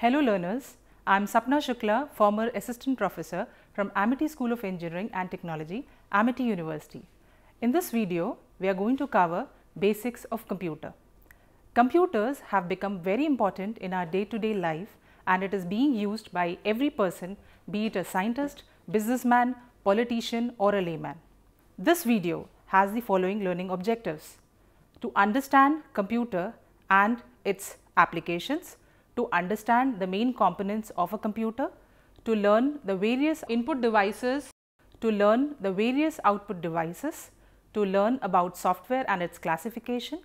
Hello learners, I am Sapna Shukla, former assistant professor from Amity School of Engineering and Technology, Amity University. In this video, we are going to cover basics of computer. Computers have become very important in our day-to-day -day life and it is being used by every person, be it a scientist, businessman, politician or a layman. This video has the following learning objectives. To understand computer and its applications, to understand the main components of a computer, to learn the various input devices, to learn the various output devices, to learn about software and its classification,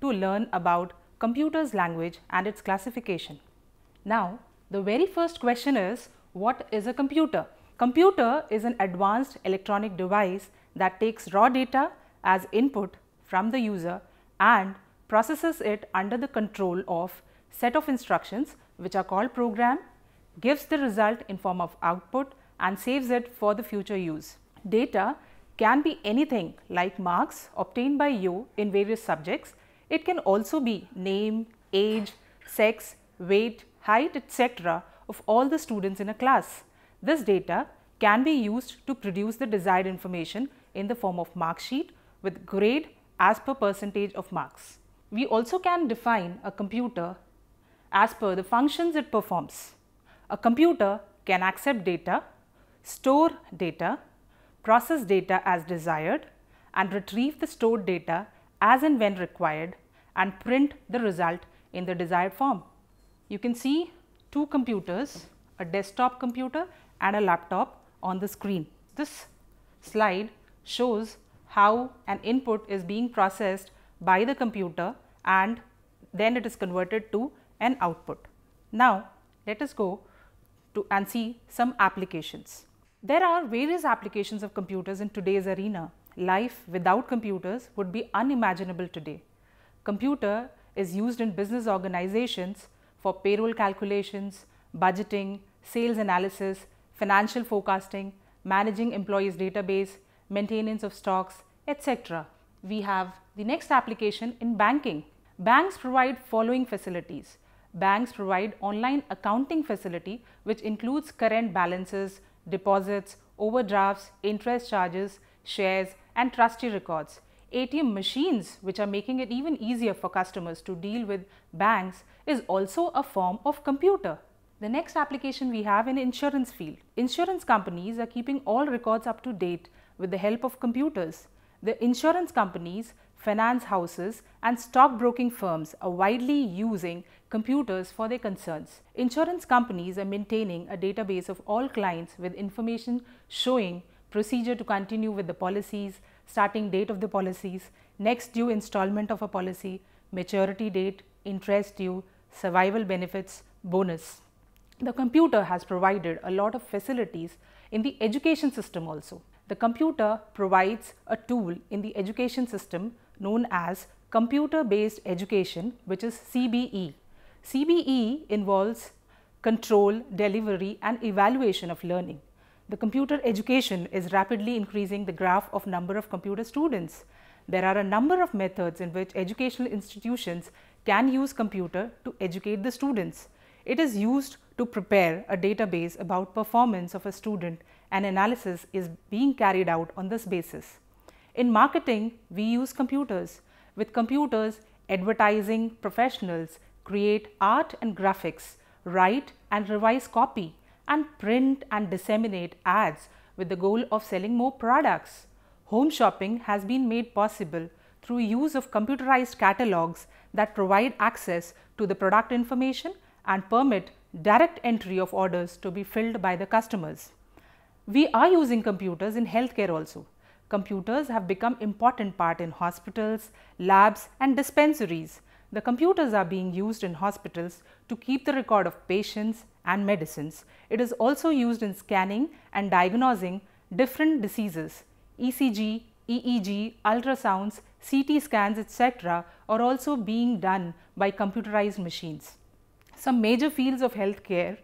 to learn about computers language and its classification. Now, the very first question is what is a computer? Computer is an advanced electronic device that takes raw data as input from the user and processes it under the control of set of instructions which are called program, gives the result in form of output and saves it for the future use. Data can be anything like marks obtained by you in various subjects. It can also be name, age, sex, weight, height etc. of all the students in a class. This data can be used to produce the desired information in the form of mark sheet with grade as per percentage of marks. We also can define a computer as per the functions it performs. A computer can accept data, store data, process data as desired and retrieve the stored data as and when required and print the result in the desired form. You can see two computers, a desktop computer and a laptop on the screen. This slide shows how an input is being processed by the computer and then it is converted to an output. Now, let us go to and see some applications. There are various applications of computers in today's arena. Life without computers would be unimaginable today. Computer is used in business organizations for payroll calculations, budgeting, sales analysis, financial forecasting, managing employees database, maintenance of stocks, etc. We have the next application in banking. Banks provide following facilities. Banks provide online accounting facility which includes current balances, deposits, overdrafts, interest charges, shares and trustee records. ATM machines which are making it even easier for customers to deal with banks is also a form of computer. The next application we have in insurance field. Insurance companies are keeping all records up to date with the help of computers. The insurance companies, finance houses and stockbroking firms are widely using computers for their concerns. Insurance companies are maintaining a database of all clients with information showing procedure to continue with the policies, starting date of the policies, next due installment of a policy, maturity date, interest due, survival benefits, bonus. The computer has provided a lot of facilities in the education system also. The computer provides a tool in the education system known as computer based education which is CBE. CBE involves control, delivery and evaluation of learning. The computer education is rapidly increasing the graph of number of computer students. There are a number of methods in which educational institutions can use computer to educate the students. It is used to prepare a database about performance of a student and analysis is being carried out on this basis. In marketing, we use computers. With computers, advertising professionals create art and graphics, write and revise copy and print and disseminate ads with the goal of selling more products. Home shopping has been made possible through use of computerized catalogs that provide access to the product information and permit direct entry of orders to be filled by the customers. We are using computers in healthcare also. Computers have become important part in hospitals, labs and dispensaries. The computers are being used in hospitals to keep the record of patients and medicines. It is also used in scanning and diagnosing different diseases. ECG, EEG, ultrasounds, CT scans etc. are also being done by computerized machines. Some major fields of healthcare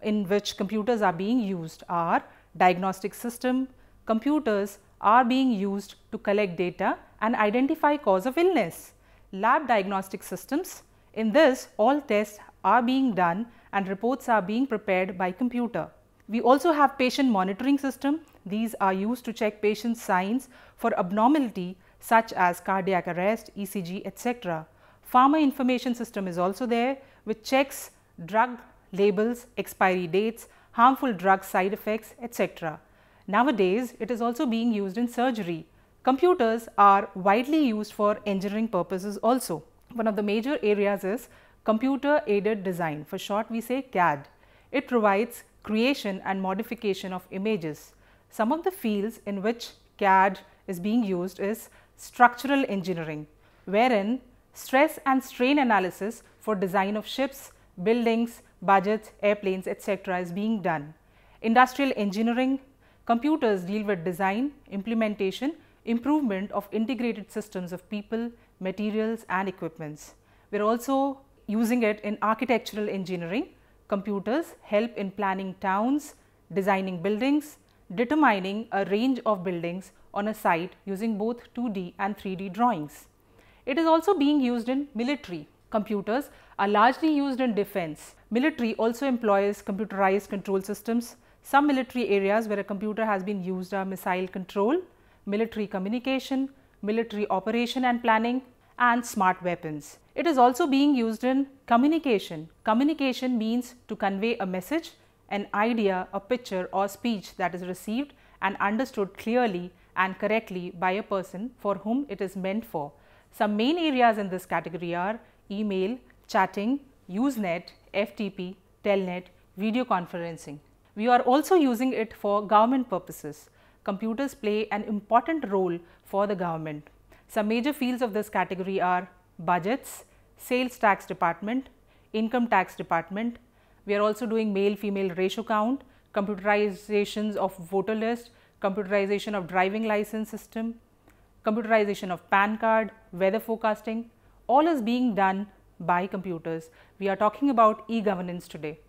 in which computers are being used are diagnostic system, computers are being used to collect data and identify cause of illness. Lab diagnostic systems, in this all tests are being done and reports are being prepared by computer. We also have patient monitoring system. These are used to check patients' signs for abnormality such as cardiac arrest, ECG, etc. Pharma information system is also there which checks drug labels, expiry dates, harmful drug side effects, etc. Nowadays, it is also being used in surgery. Computers are widely used for engineering purposes also. One of the major areas is computer aided design. For short, we say CAD. It provides creation and modification of images. Some of the fields in which CAD is being used is structural engineering, wherein stress and strain analysis for design of ships, buildings, budgets, airplanes, etc. is being done. Industrial engineering, computers deal with design, implementation, improvement of integrated systems of people, materials and equipments. We are also using it in architectural engineering. Computers help in planning towns, designing buildings, determining a range of buildings on a site using both 2D and 3D drawings. It is also being used in military. Computers are largely used in defense. Military also employs computerized control systems. Some military areas where a computer has been used are missile control, military communication, military operation and planning and smart weapons. It is also being used in communication. Communication means to convey a message, an idea, a picture or speech that is received and understood clearly and correctly by a person for whom it is meant for. Some main areas in this category are email, chatting, Usenet, FTP, Telnet, video conferencing. We are also using it for government purposes. Computers play an important role for the government. Some major fields of this category are budgets, sales tax department, income tax department. We are also doing male female ratio count, computerizations of voter list, computerization of driving license system, computerization of PAN card, weather forecasting, all is being done by computers. We are talking about e-governance today.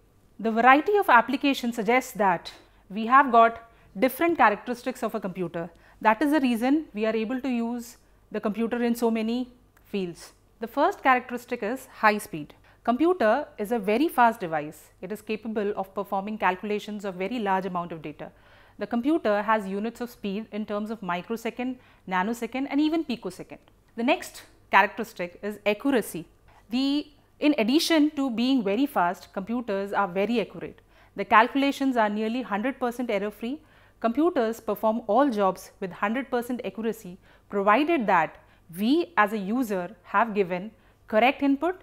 The variety of applications suggests that we have got different characteristics of a computer. That is the reason we are able to use the computer in so many fields. The first characteristic is high speed. Computer is a very fast device. It is capable of performing calculations of very large amount of data. The computer has units of speed in terms of microsecond, nanosecond and even picosecond. The next characteristic is accuracy. The, in addition to being very fast, computers are very accurate. The calculations are nearly 100% error free. Computers perform all jobs with 100% accuracy provided that we as a user have given correct input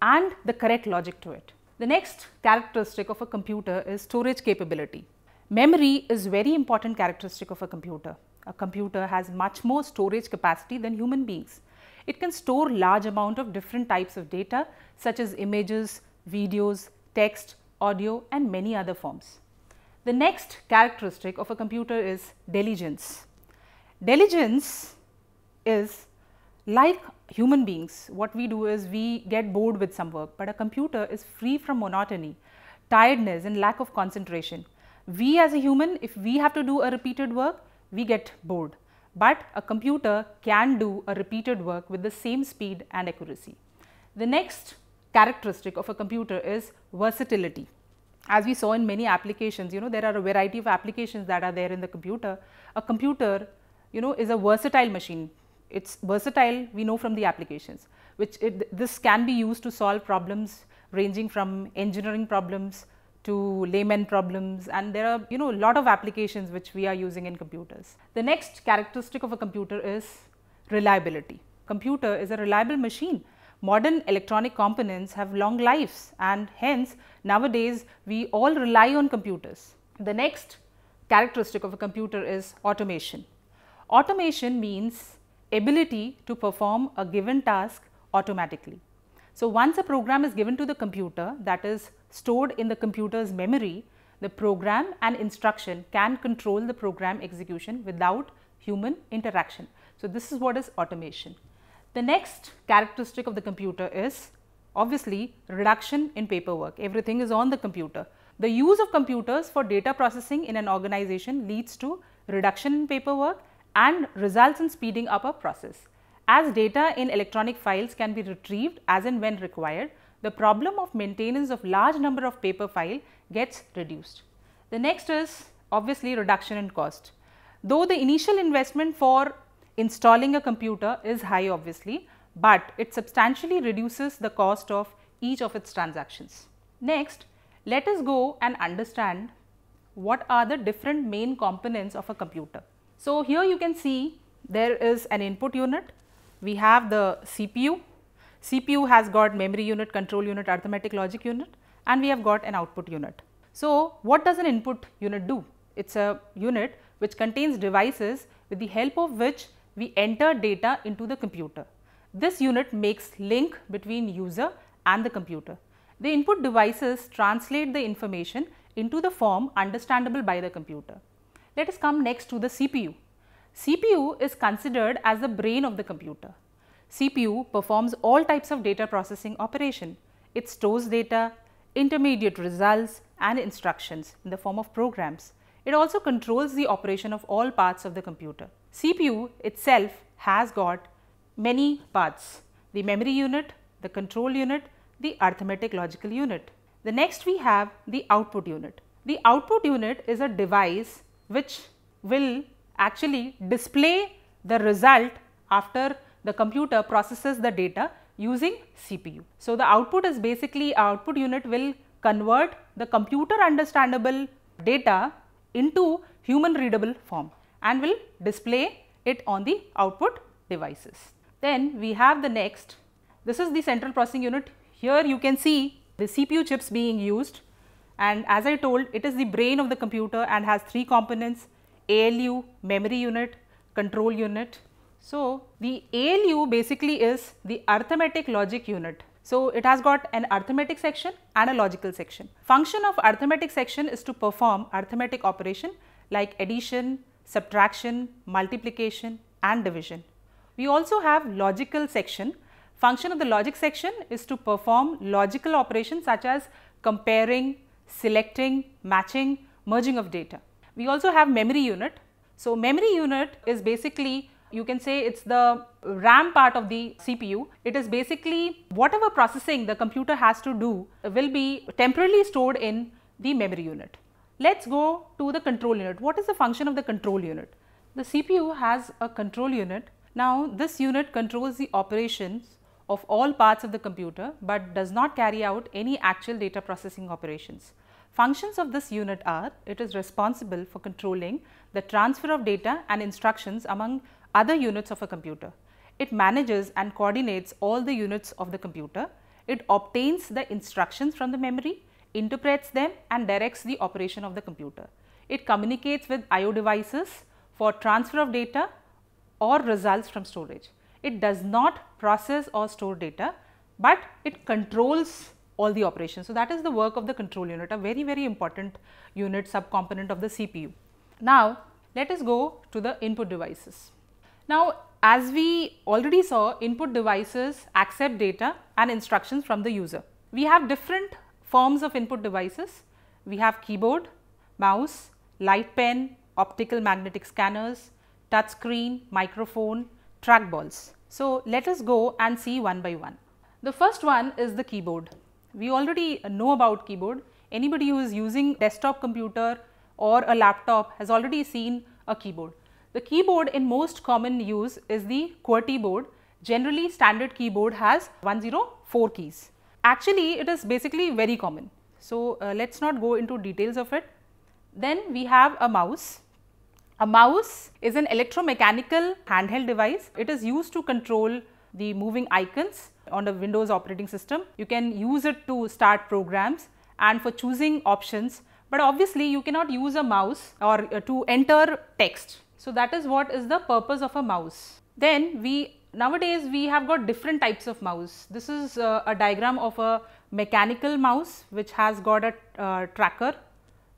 and the correct logic to it. The next characteristic of a computer is storage capability. Memory is very important characteristic of a computer. A computer has much more storage capacity than human beings. It can store large amount of different types of data such as images, videos, text, audio and many other forms. The next characteristic of a computer is diligence. Diligence is like human beings, what we do is we get bored with some work, but a computer is free from monotony, tiredness and lack of concentration. We as a human, if we have to do a repeated work, we get bored but a computer can do a repeated work with the same speed and accuracy. The next characteristic of a computer is versatility. As we saw in many applications, you know, there are a variety of applications that are there in the computer. A computer, you know, is a versatile machine. It's versatile, we know from the applications, which it, this can be used to solve problems ranging from engineering problems to layman problems and there are you know a lot of applications which we are using in computers. The next characteristic of a computer is reliability. Computer is a reliable machine. Modern electronic components have long lives and hence nowadays we all rely on computers. The next characteristic of a computer is automation. Automation means ability to perform a given task automatically. So, once a program is given to the computer that is stored in the computer's memory, the program and instruction can control the program execution without human interaction. So, this is what is automation. The next characteristic of the computer is obviously reduction in paperwork. Everything is on the computer. The use of computers for data processing in an organization leads to reduction in paperwork and results in speeding up a process. As data in electronic files can be retrieved as and when required, the problem of maintenance of large number of paper file gets reduced. The next is obviously reduction in cost. Though the initial investment for installing a computer is high obviously, but it substantially reduces the cost of each of its transactions. Next, let us go and understand what are the different main components of a computer. So, here you can see there is an input unit, we have the CPU, CPU has got memory unit, control unit, arithmetic logic unit and we have got an output unit. So, what does an input unit do? It is a unit which contains devices with the help of which we enter data into the computer. This unit makes link between user and the computer. The input devices translate the information into the form understandable by the computer. Let us come next to the CPU. CPU is considered as the brain of the computer. CPU performs all types of data processing operation. It stores data, intermediate results and instructions in the form of programs. It also controls the operation of all parts of the computer. CPU itself has got many parts, the memory unit, the control unit, the arithmetic logical unit. The next we have the output unit. The output unit is a device which will actually display the result after the computer processes the data using CPU. So, the output is basically uh, output unit will convert the computer understandable data into human readable form and will display it on the output devices. Then we have the next, this is the central processing unit. Here you can see the CPU chips being used and as I told it is the brain of the computer and has three components ALU, memory unit, control unit so, the ALU basically is the arithmetic logic unit. So, it has got an arithmetic section and a logical section. Function of arithmetic section is to perform arithmetic operation like addition, subtraction, multiplication and division. We also have logical section. Function of the logic section is to perform logical operations such as comparing, selecting, matching, merging of data. We also have memory unit. So, memory unit is basically you can say it's the RAM part of the CPU. It is basically whatever processing the computer has to do will be temporarily stored in the memory unit. Let's go to the control unit. What is the function of the control unit? The CPU has a control unit. Now, this unit controls the operations of all parts of the computer, but does not carry out any actual data processing operations. Functions of this unit are, it is responsible for controlling the transfer of data and instructions among other units of a computer. It manages and coordinates all the units of the computer. It obtains the instructions from the memory, interprets them and directs the operation of the computer. It communicates with IO devices for transfer of data or results from storage. It does not process or store data, but it controls all the operations. So, that is the work of the control unit, a very, very important unit subcomponent of the CPU. Now, let us go to the input devices. Now, as we already saw input devices accept data and instructions from the user. We have different forms of input devices. We have keyboard, mouse, light pen, optical magnetic scanners, touch screen, microphone, trackballs. So, let us go and see one by one. The first one is the keyboard. We already know about keyboard. Anybody who is using desktop computer or a laptop has already seen a keyboard. The keyboard in most common use is the QWERTY board. Generally standard keyboard has 104 keys. Actually it is basically very common. So, uh, let us not go into details of it. Then we have a mouse. A mouse is an electromechanical handheld device. It is used to control the moving icons on the Windows operating system. You can use it to start programs and for choosing options, but obviously you cannot use a mouse or uh, to enter text. So, that is what is the purpose of a mouse. Then we nowadays we have got different types of mouse. This is uh, a diagram of a mechanical mouse which has got a uh, tracker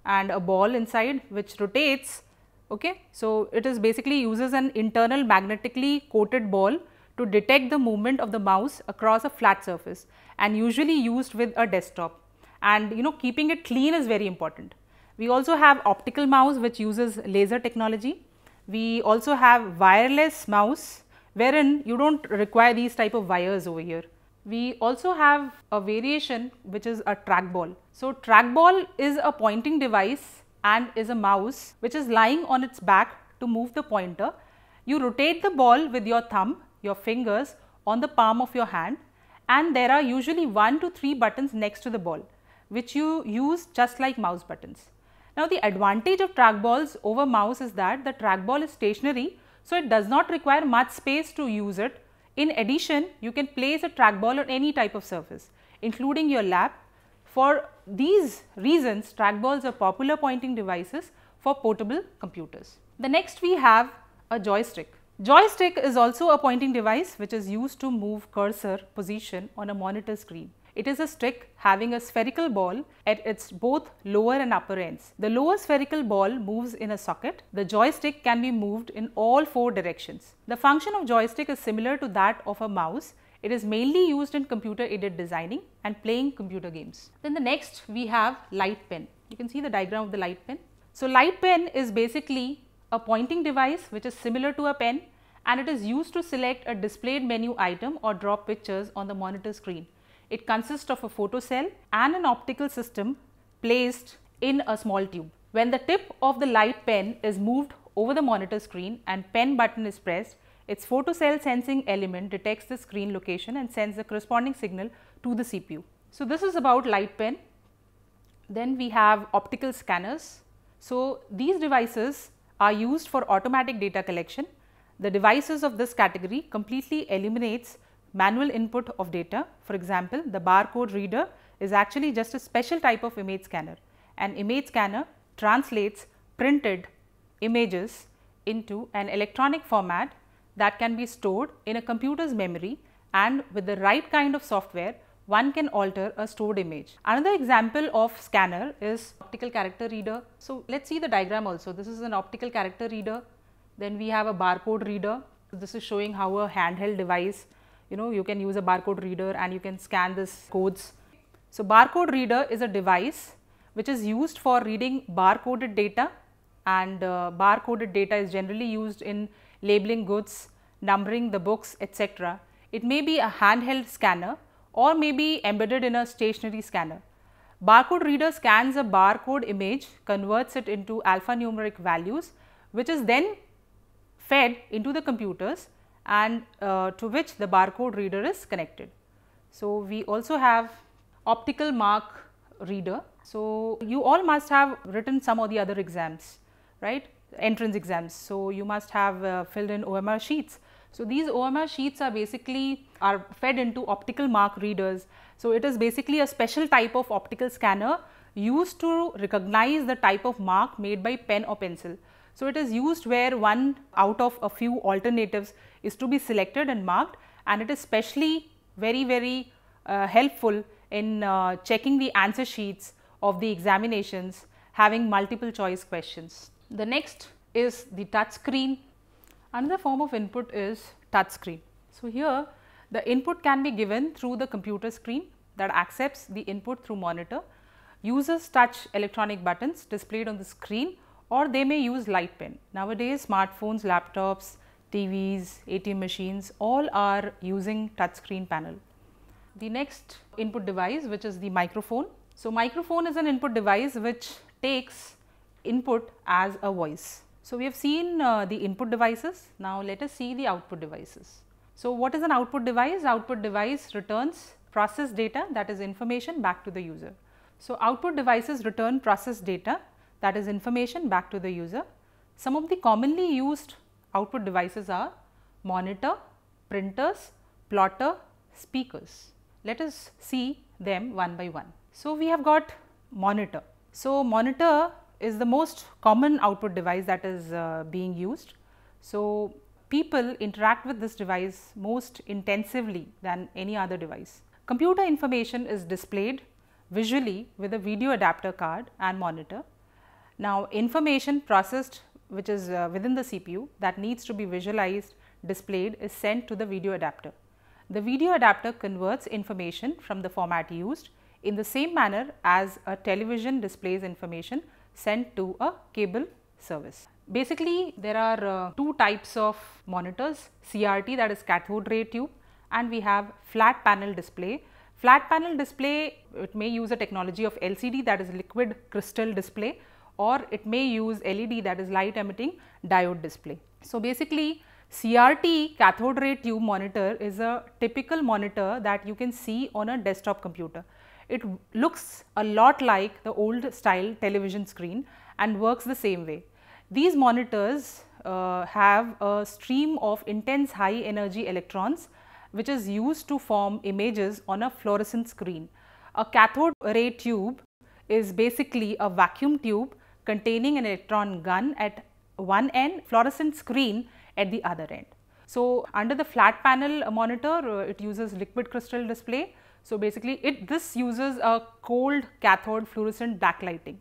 and a ball inside which rotates. Okay. So, it is basically uses an internal magnetically coated ball to detect the movement of the mouse across a flat surface and usually used with a desktop and you know keeping it clean is very important. We also have optical mouse which uses laser technology we also have wireless mouse wherein you do not require these type of wires over here. We also have a variation which is a trackball. So, trackball is a pointing device and is a mouse which is lying on its back to move the pointer. You rotate the ball with your thumb, your fingers on the palm of your hand and there are usually 1 to 3 buttons next to the ball which you use just like mouse buttons. Now, the advantage of trackballs over mouse is that the trackball is stationary, so it does not require much space to use it in addition, you can place a trackball on any type of surface, including your lap. For these reasons, trackballs are popular pointing devices for portable computers. The next we have a joystick. Joystick is also a pointing device which is used to move cursor position on a monitor screen. It is a stick having a spherical ball at its both lower and upper ends. The lower spherical ball moves in a socket. The joystick can be moved in all four directions. The function of joystick is similar to that of a mouse. It is mainly used in computer aided designing and playing computer games. Then the next we have light pen. You can see the diagram of the light pen. So, light pen is basically a pointing device which is similar to a pen and it is used to select a displayed menu item or draw pictures on the monitor screen. It consists of a photocell and an optical system placed in a small tube. When the tip of the light pen is moved over the monitor screen and pen button is pressed, its photocell sensing element detects the screen location and sends the corresponding signal to the CPU. So, this is about light pen. Then we have optical scanners. So, these devices are used for automatic data collection. The devices of this category completely eliminates manual input of data. For example, the barcode reader is actually just a special type of image scanner. An image scanner translates printed images into an electronic format that can be stored in a computer's memory and with the right kind of software one can alter a stored image. Another example of scanner is optical character reader. So, let us see the diagram also. This is an optical character reader. Then we have a barcode reader. This is showing how a handheld device you know you can use a barcode reader and you can scan this codes. So, barcode reader is a device which is used for reading barcoded data and uh, barcoded data is generally used in labeling goods, numbering the books etc. It may be a handheld scanner or may be embedded in a stationary scanner. Barcode reader scans a barcode image, converts it into alphanumeric values which is then fed into the computers and uh, to which the barcode reader is connected. So, we also have optical mark reader. So, you all must have written some of the other exams, right, entrance exams. So, you must have uh, filled in OMR sheets. So, these OMR sheets are basically are fed into optical mark readers. So, it is basically a special type of optical scanner used to recognize the type of mark made by pen or pencil. So, it is used where one out of a few alternatives is to be selected and marked and it is specially very very uh, helpful in uh, checking the answer sheets of the examinations having multiple choice questions. The next is the touch screen. Another form of input is touch screen. So, here the input can be given through the computer screen that accepts the input through monitor. Users touch electronic buttons displayed on the screen or they may use light pen. Nowadays smartphones, laptops, TVs, ATM machines all are using touchscreen panel. The next input device which is the microphone. So, microphone is an input device which takes input as a voice. So, we have seen uh, the input devices. Now, let us see the output devices. So, what is an output device? Output device returns processed data that is information back to the user. So, output devices return processed data that is information back to the user. Some of the commonly used output devices are monitor, printers, plotter, speakers. Let us see them one by one. So, we have got monitor. So, monitor is the most common output device that is uh, being used. So, people interact with this device most intensively than any other device. Computer information is displayed visually with a video adapter card and monitor. Now, information processed which is uh, within the CPU that needs to be visualized displayed is sent to the video adapter. The video adapter converts information from the format used in the same manner as a television displays information sent to a cable service. Basically, there are uh, two types of monitors CRT that is cathode ray tube and we have flat panel display. Flat panel display it may use a technology of LCD that is liquid crystal display or it may use LED that is light emitting diode display. So, basically CRT cathode ray tube monitor is a typical monitor that you can see on a desktop computer. It looks a lot like the old style television screen and works the same way. These monitors uh, have a stream of intense high energy electrons which is used to form images on a fluorescent screen. A cathode ray tube is basically a vacuum tube containing an electron gun at one end, fluorescent screen at the other end. So, under the flat panel monitor, uh, it uses liquid crystal display. So, basically it this uses a cold cathode fluorescent backlighting.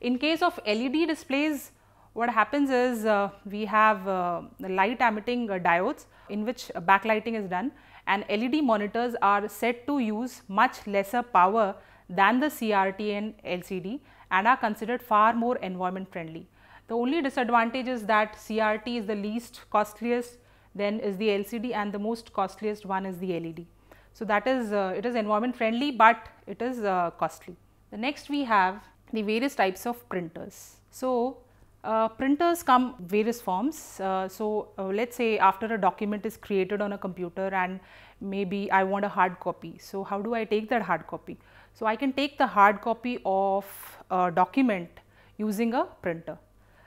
In case of LED displays, what happens is uh, we have uh, light emitting uh, diodes in which backlighting is done and LED monitors are said to use much lesser power than the CRT and LCD and are considered far more environment friendly. The only disadvantage is that CRT is the least costliest, then is the LCD and the most costliest one is the LED. So, that is uh, it is environment friendly, but it is uh, costly. The next we have the various types of printers. So, uh, printers come various forms. Uh, so, uh, let us say after a document is created on a computer and maybe I want a hard copy. So, how do I take that hard copy? So, I can take the hard copy of a document using a printer.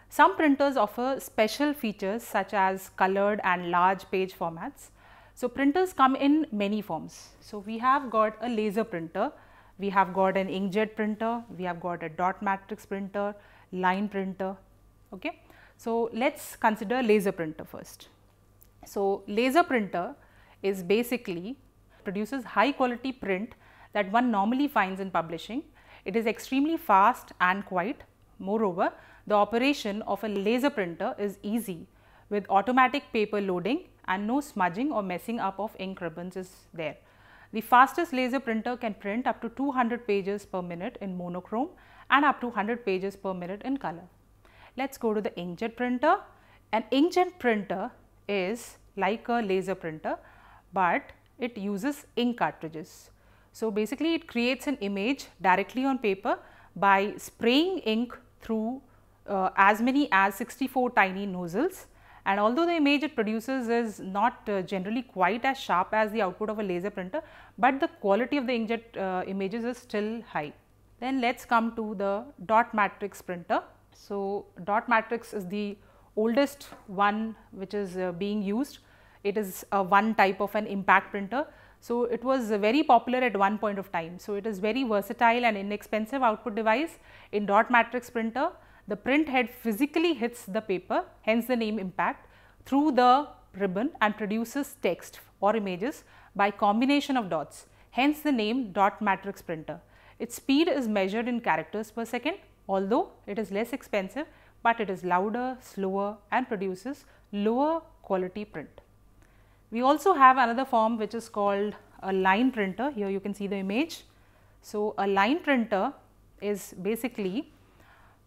Some printers offer special features such as colored and large page formats. So, printers come in many forms. So, we have got a laser printer, we have got an inkjet printer, we have got a dot matrix printer, line printer, Okay. So, let us consider laser printer first. So, laser printer is basically produces high quality print that one normally finds in publishing. It is extremely fast and quiet. Moreover, the operation of a laser printer is easy with automatic paper loading and no smudging or messing up of ink ribbons is there. The fastest laser printer can print up to 200 pages per minute in monochrome and up to 100 pages per minute in color. Let us go to the inkjet printer. An inkjet printer is like a laser printer, but it uses ink cartridges. So, basically it creates an image directly on paper by spraying ink through uh, as many as 64 tiny nozzles and although the image it produces is not uh, generally quite as sharp as the output of a laser printer, but the quality of the inkjet uh, images is still high. Then let us come to the dot matrix printer. So, dot matrix is the oldest one which is uh, being used. It is one type of an impact printer. So, it was very popular at one point of time. So, it is very versatile and inexpensive output device. In dot matrix printer, the print head physically hits the paper, hence the name impact, through the ribbon and produces text or images by combination of dots, hence the name dot matrix printer. Its speed is measured in characters per second although it is less expensive, but it is louder, slower and produces lower quality print. We also have another form which is called a line printer. Here you can see the image. So, a line printer is basically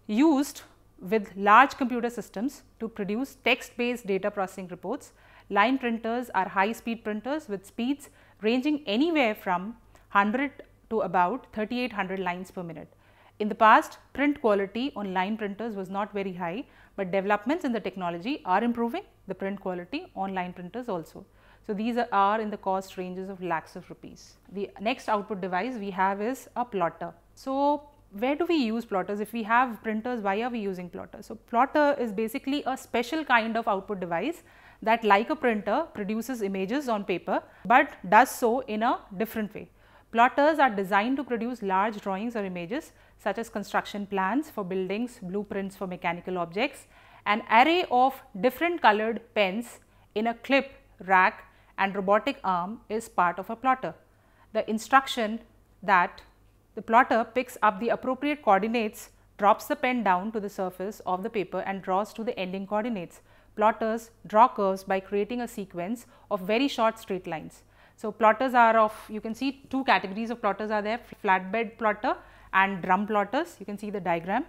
used with large computer systems to produce text based data processing reports. Line printers are high speed printers with speeds ranging anywhere from 100 to about 3800 lines per minute. In the past, print quality on line printers was not very high, but developments in the technology are improving the print quality on line printers also. So, these are, in the cost ranges of lakhs of rupees. The next output device we have is a plotter. So, where do we use plotters? If we have printers, why are we using plotters? So, plotter is basically a special kind of output device that like a printer produces images on paper, but does so in a different way. Plotters are designed to produce large drawings or images such as construction plans for buildings, blueprints for mechanical objects, an array of different colored pens in a clip, rack and robotic arm is part of a plotter. The instruction that the plotter picks up the appropriate coordinates, drops the pen down to the surface of the paper and draws to the ending coordinates. Plotters draw curves by creating a sequence of very short straight lines. So, plotters are of you can see two categories of plotters are there flatbed plotter and drum plotters you can see the diagram.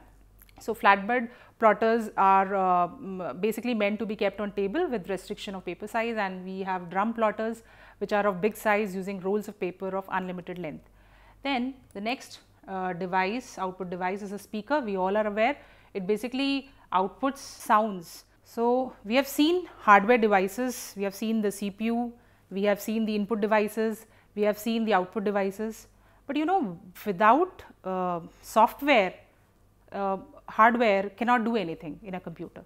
So, flatbed plotters are uh, basically meant to be kept on table with restriction of paper size and we have drum plotters which are of big size using rolls of paper of unlimited length. Then the next uh, device, output device is a speaker, we all are aware, it basically outputs sounds. So, we have seen hardware devices, we have seen the CPU, we have seen the input devices, we have seen the output devices, but you know without uh, software, uh, hardware cannot do anything in a computer.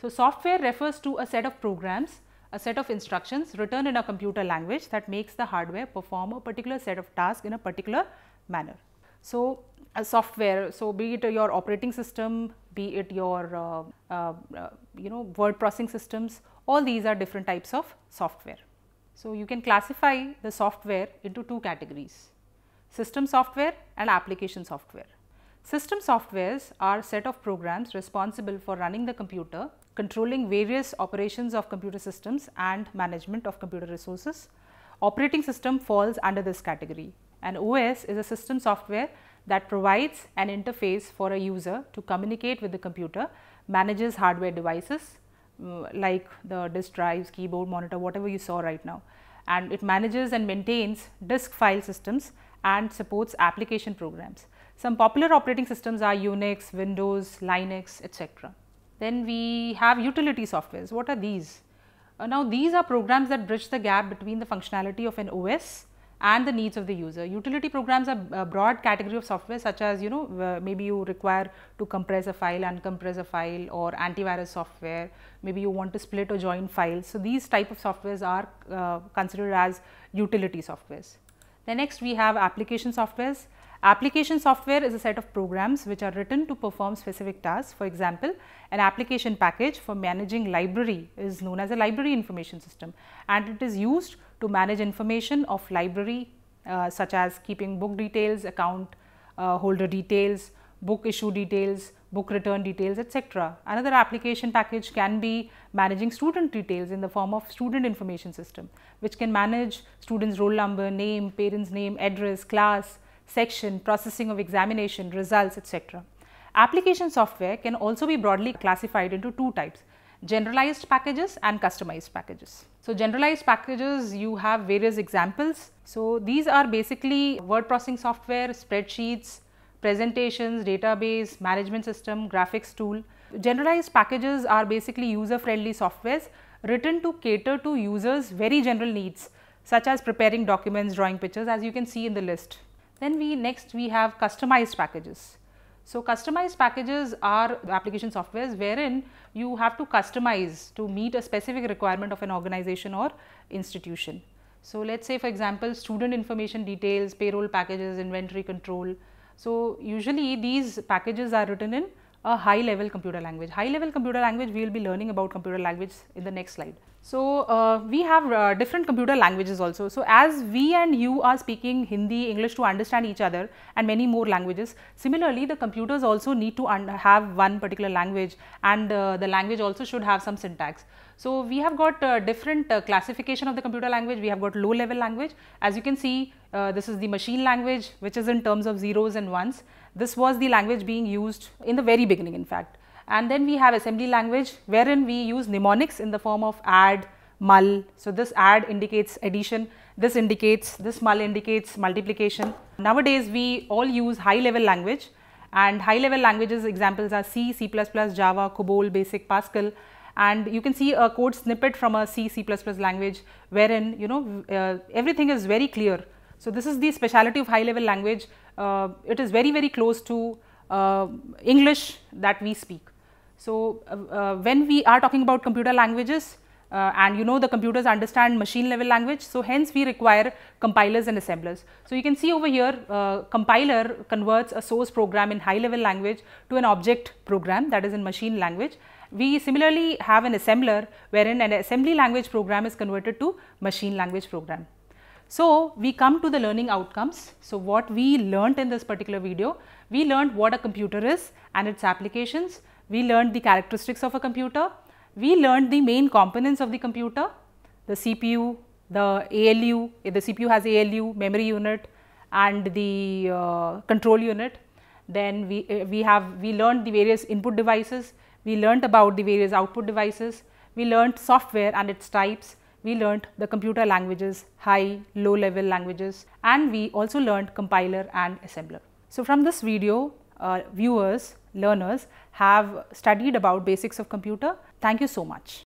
So, software refers to a set of programs, a set of instructions written in a computer language that makes the hardware perform a particular set of tasks in a particular manner. So, a software, so be it your operating system, be it your uh, uh, uh, you know word processing systems, all these are different types of software. So, you can classify the software into two categories, system software and application software. System softwares are set of programs responsible for running the computer, controlling various operations of computer systems and management of computer resources. Operating system falls under this category. An OS is a system software that provides an interface for a user to communicate with the computer, manages hardware devices uh, like the disk drives, keyboard, monitor, whatever you saw right now. And it manages and maintains disk file systems and supports application programs. Some popular operating systems are Unix, Windows, Linux, etc. Then we have utility softwares. What are these? Uh, now, these are programs that bridge the gap between the functionality of an OS and the needs of the user. Utility programs are a broad category of software such as you know uh, maybe you require to compress a file, uncompress a file or antivirus software, maybe you want to split or join files. So, these type of softwares are uh, considered as utility softwares. Then next we have application softwares. Application software is a set of programs which are written to perform specific tasks. For example, an application package for managing library is known as a library information system and it is used to manage information of library uh, such as keeping book details, account uh, holder details, book issue details, book return details etc. Another application package can be managing student details in the form of student information system which can manage students roll number, name, parents name, address, class, section, processing of examination, results, etc. Application software can also be broadly classified into two types, generalized packages and customized packages. So, generalized packages you have various examples. So, these are basically word processing software, spreadsheets, presentations, database, management system, graphics tool. Generalized packages are basically user friendly softwares written to cater to users very general needs such as preparing documents, drawing pictures as you can see in the list. Then we next we have customized packages. So, customized packages are application softwares wherein you have to customize to meet a specific requirement of an organization or institution. So, let us say for example, student information details, payroll packages, inventory control. So, usually these packages are written in a high level computer language. High level computer language we will be learning about computer language in the next slide. So, uh, we have uh, different computer languages also. So, as we and you are speaking Hindi, English to understand each other and many more languages, similarly the computers also need to have one particular language and uh, the language also should have some syntax. So, we have got uh, different uh, classification of the computer language, we have got low level language. As you can see, uh, this is the machine language which is in terms of zeros and ones. This was the language being used in the very beginning in fact and then we have assembly language wherein we use mnemonics in the form of add, mul. So, this add indicates addition, this indicates, this mul indicates multiplication. Nowadays, we all use high level language and high level languages examples are C, C++, Java, COBOL, BASIC, Pascal and you can see a code snippet from a C, C++ language wherein you know uh, everything is very clear. So, this is the speciality of high level language, it is very very close to uh, English that we speak. So, uh, uh, when we are talking about computer languages uh, and you know the computers understand machine level language, so hence we require compilers and assemblers. So, you can see over here uh, compiler converts a source program in high level language to an object program that is in machine language. We similarly have an assembler wherein an assembly language program is converted to machine language program. So, we come to the learning outcomes. So, what we learnt in this particular video, we learned what a computer is and its applications, we learned the characteristics of a computer, we learned the main components of the computer, the CPU, the ALU, the CPU has ALU, memory unit and the uh, control unit. then we, uh, we have we learned the various input devices, we learned about the various output devices, we learned software and its types, we learned the computer languages, high, low level languages and we also learned compiler and assembler. So, from this video uh, viewers, learners have studied about basics of computer. Thank you so much.